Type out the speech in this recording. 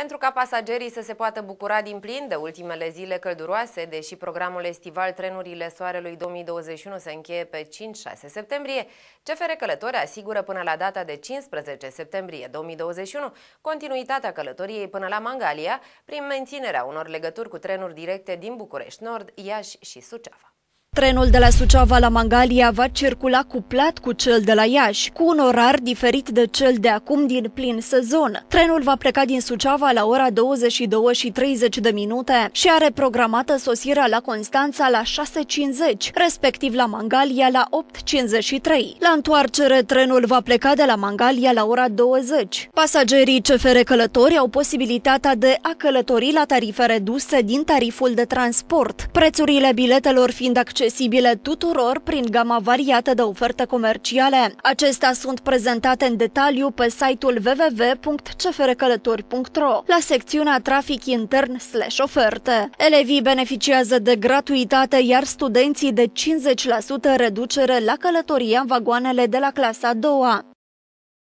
Pentru ca pasagerii să se poată bucura din plin de ultimele zile călduroase, deși programul estival Trenurile Soarelui 2021 se încheie pe 5-6 septembrie, CFR Călători asigură până la data de 15 septembrie 2021 continuitatea călătoriei până la Mangalia prin menținerea unor legături cu trenuri directe din București Nord, Iași și Suceava. Trenul de la Suceava la Mangalia va circula cuplat cu cel de la Iași, cu un orar diferit de cel de acum din plin sezon. Trenul va pleca din Suceava la ora 22 și 30 de minute și are programată sosirea la Constanța la 6.50, respectiv la Mangalia la 8.53. La întoarcere, trenul va pleca de la Mangalia la ora 20. Pasagerii CFR Călători au posibilitatea de a călători la tarife reduse din tariful de transport, prețurile biletelor fiind accesibile accesibile tuturor prin gama variată de oferte comerciale. Acestea sunt prezentate în detaliu pe site-ul www.cfrcălători.ro la secțiunea trafic intern slash oferte. Elevii beneficiază de gratuitate, iar studenții de 50% reducere la călătoria în vagoanele de la clasa a doua.